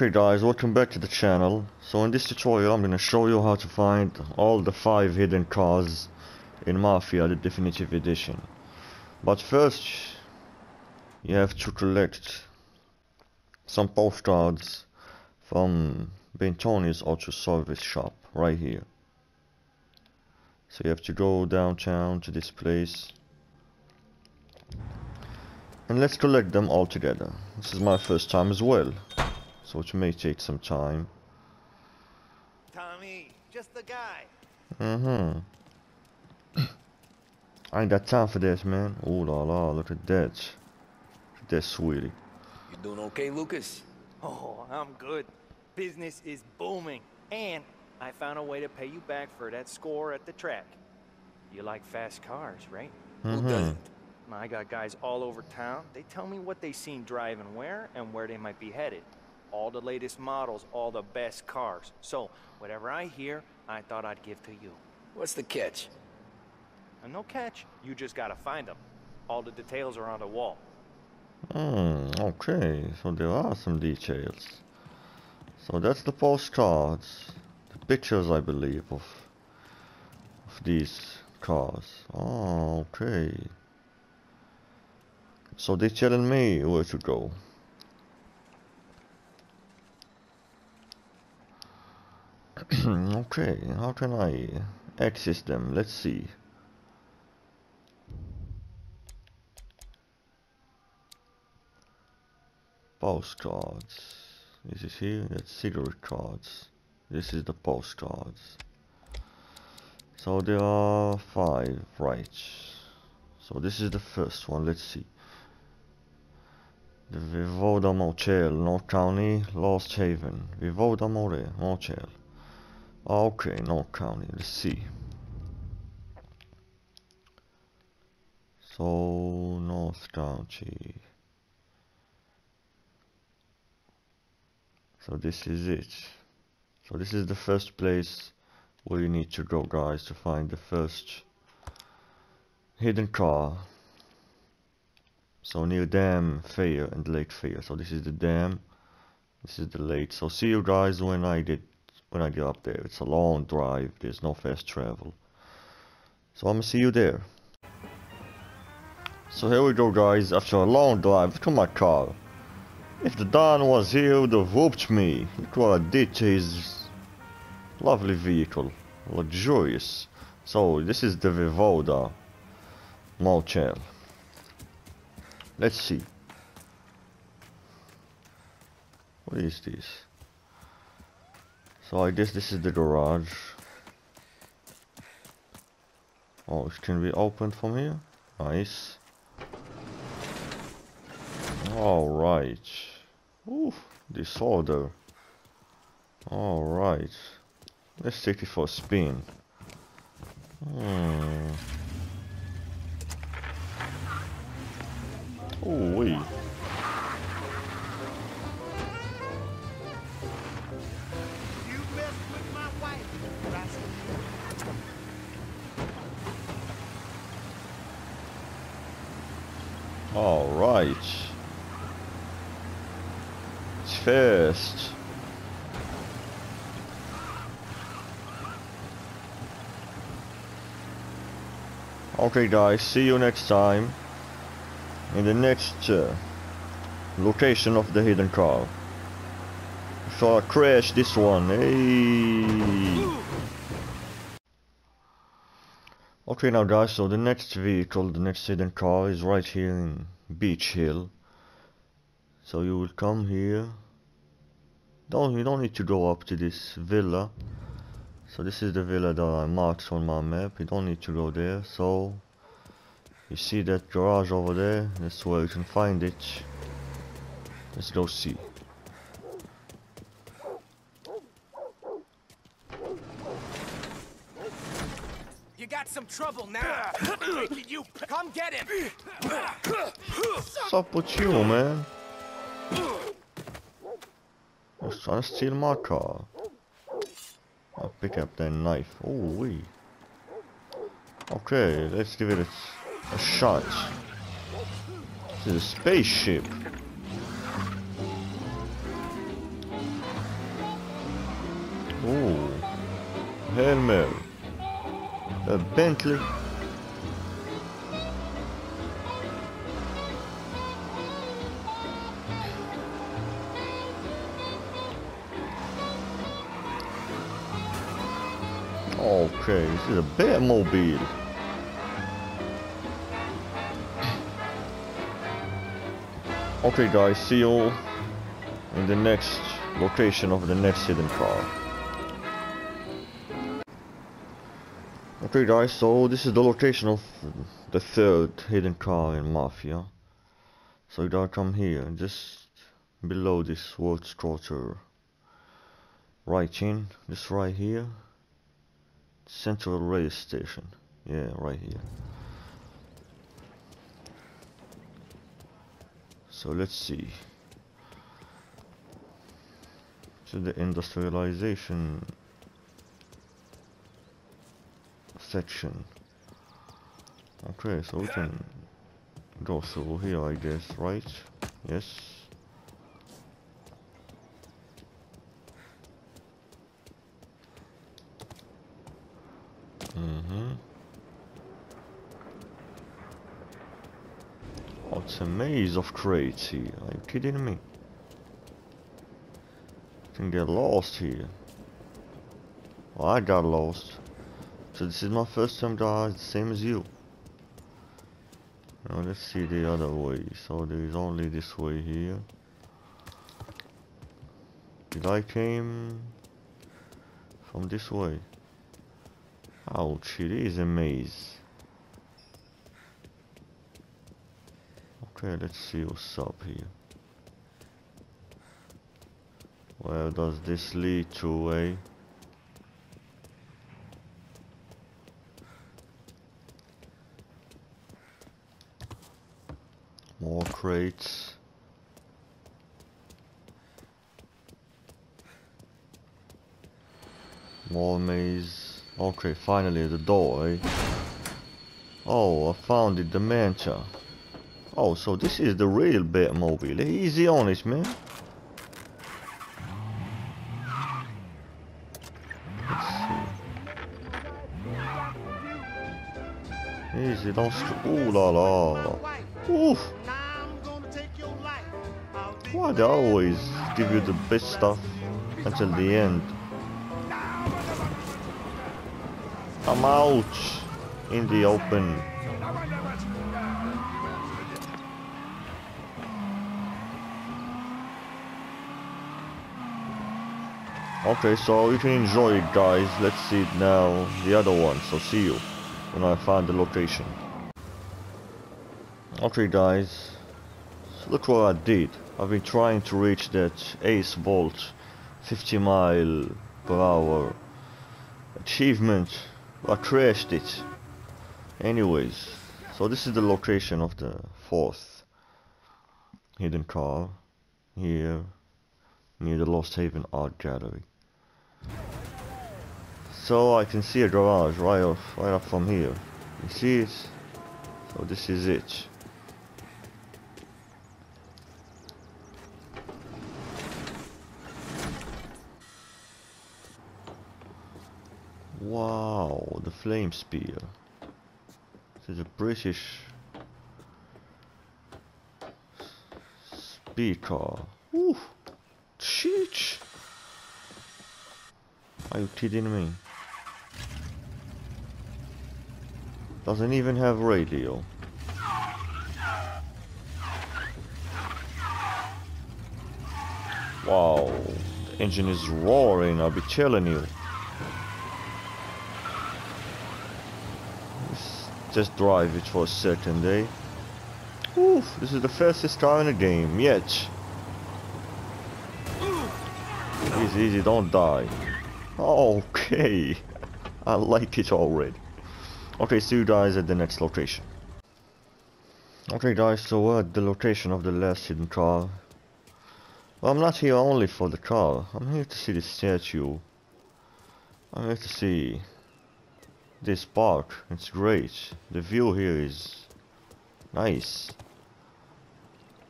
Okay guys, welcome back to the channel. So in this tutorial I'm gonna show you how to find all the 5 hidden cars in Mafia the Definitive Edition. But first you have to collect some postcards from Bertone's Auto Service shop right here. So you have to go downtown to this place and let's collect them all together. This is my first time as well so it may take some time. Tommy, just the guy. Mm-hmm. I ain't got time for this, man. Ooh la la, look at that. Look at that sweetie. You doing okay, Lucas? Oh, I'm good. Business is booming. And I found a way to pay you back for that score at the track. You like fast cars, right? Mm Who -hmm. doesn't? I got guys all over town. They tell me what they seen driving where and where they might be headed. All the latest models, all the best cars. So, whatever I hear, I thought I'd give to you. What's the catch? And no catch, you just gotta find them. All the details are on the wall. Hmm, okay, so there are some details. So that's the postcards. The pictures, I believe, of, of these cars. Oh, okay. So they're telling me where to go. Hmm, okay, how can I access them? Let's see. Postcards. This is here, that's cigarette cards. This is the postcards. So there are five, right. So this is the first one, let's see. The Vivoda Motel, North County, Lost Heaven. Vivoda More Motel. Okay, North County, let's see. So, North County. So this is it. So this is the first place where you need to go guys to find the first hidden car. So near Dam Fair and Lake Fair. So this is the dam. This is the lake. So see you guys when I get when I get up there. It's a long drive. There's no fast travel. So I'm gonna see you there. So here we go guys. After a long drive to my car. If the Don was here, he would have whooped me. Look what I did to his lovely vehicle. Luxurious. So this is the Vivoda motel. Let's see. What is this? So I guess this is the garage. Oh, it can be opened from here? Nice. Alright. Ooh, disorder. Alright. Let's take it for a spin. Hmm. Oh, wait. Alright. It's fast. Okay guys, see you next time in the next uh, location of the hidden car. So I crash this one, hey! Okay now guys, so the next vehicle, the next hidden car is right here in Beach Hill. So you will come here. Don't you don't need to go up to this villa. So this is the villa that I marked on my map. You don't need to go there. So you see that garage over there? That's where you can find it. Let's go see. You got some trouble now. Taking you. Come get him. With you, man? I was trying to steal my car. I'll pick up that knife. Oh, wee. Okay, let's give it a, a shot. This is a spaceship. Ooh. Hail Mary. A Bentley. Okay, this is a Batmobile. Okay guys, see you in the next location of the next hidden car. Okay guys, so this is the location of the third hidden car in Mafia. So you gotta come here, just below this world structure. Right in, just right here. Central rail station. Yeah, right here. So let's see. To the industrialization section. Okay, so we can go through here, I guess, right? Yes. Mm-hmm. Oh, it's a maze of crates here. Are you kidding me? Can get lost here. Well, I got lost. So this is my first time guys, same as you. Now let's see the other way. So there is only this way here. Did I came from this way? Ouch, it is a maze. Okay, let's see what's up here. Where does this lead to, eh? More crates. More maze. Okay, finally the door, eh? Oh, I found it, the Manta. Oh, so this is the real Batmobile. Easy on it, man. Easy, don't Ooh la la. Oof. Why they always give you the best stuff until the end? I'm out in the open. Okay, so you can enjoy it guys. Let's see now, the other one. So see you when I find the location. Okay guys, look what I did. I've been trying to reach that Ace Bolt 50 mile per hour achievement. I crashed it. Anyways, so this is the location of the fourth hidden car here near the Lost Heaven Art Gallery. So I can see a garage right off, right up from here. You see it? So this is it. Wow, the flame spear. This is a British speaker. Ooh, sheesh. Are you kidding me? Doesn't even have radio. Wow, the engine is roaring, I'll be telling you. Let's just drive it for a second, eh? Oof, this is the fastest car in the game, yet. Easy, easy, don't die. Okay, I like it already. Okay, see you guys at the next location. Okay guys, so we're at the location of the last hidden car. Well, I'm not here only for the car. I'm here to see the statue. I'm here to see this park. It's great. The view here is nice.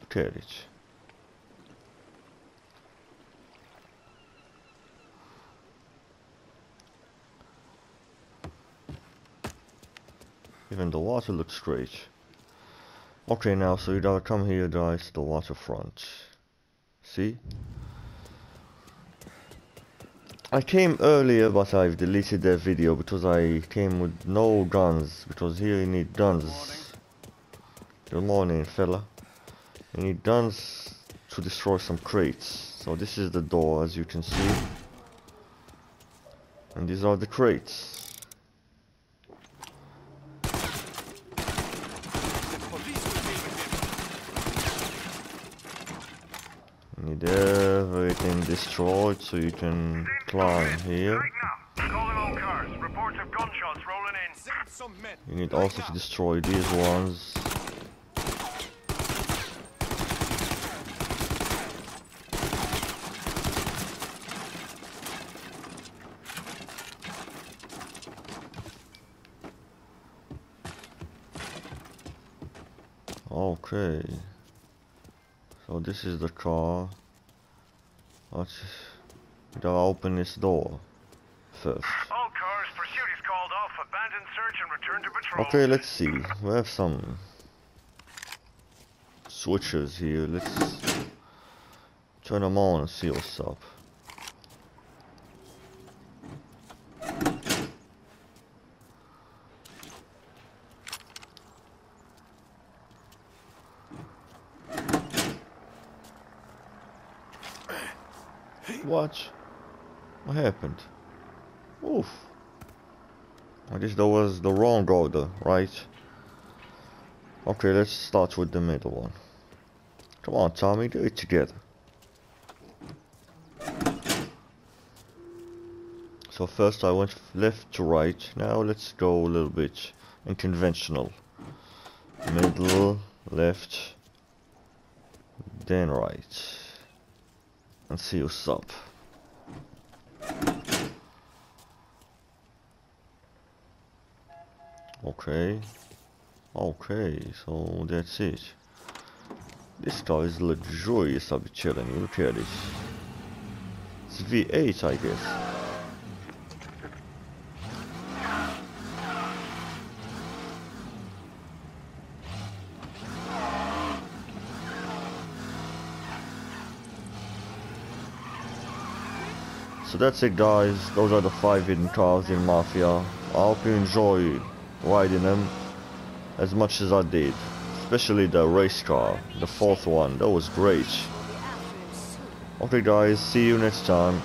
Look at it. Even the water looks great. Okay now, so you gotta come here guys, the waterfront. See? I came earlier but I've deleted that video because I came with no guns because here you need guns. Good morning fella. You need guns to destroy some crates. So this is the door as you can see. And these are the crates. Need everything destroyed so you can climb here. You need also to destroy these ones. Okay. So this is the car. Let's gotta open this door first. All cars, pursuit is called off. Abandon search and return to patrol. Okay, let's see. We have some switches here. Let's turn them on and see what's up. What? Happened? Oof. I guess that was the wrong order, right? Okay, let's start with the middle one. Come on, Tommy, do it together. So first I went left to right. Now let's go a little bit unconventional. Middle, left, then right. And see what's up. Okay. Okay, so that's it. This car is luxurious, I'll telling you. Look at this. It's V8, I guess. So that's it guys, those are the 5 hidden cars in Mafia. I hope you enjoy riding them as much as I did. Especially the race car, the fourth one, that was great. Okay guys, see you next time.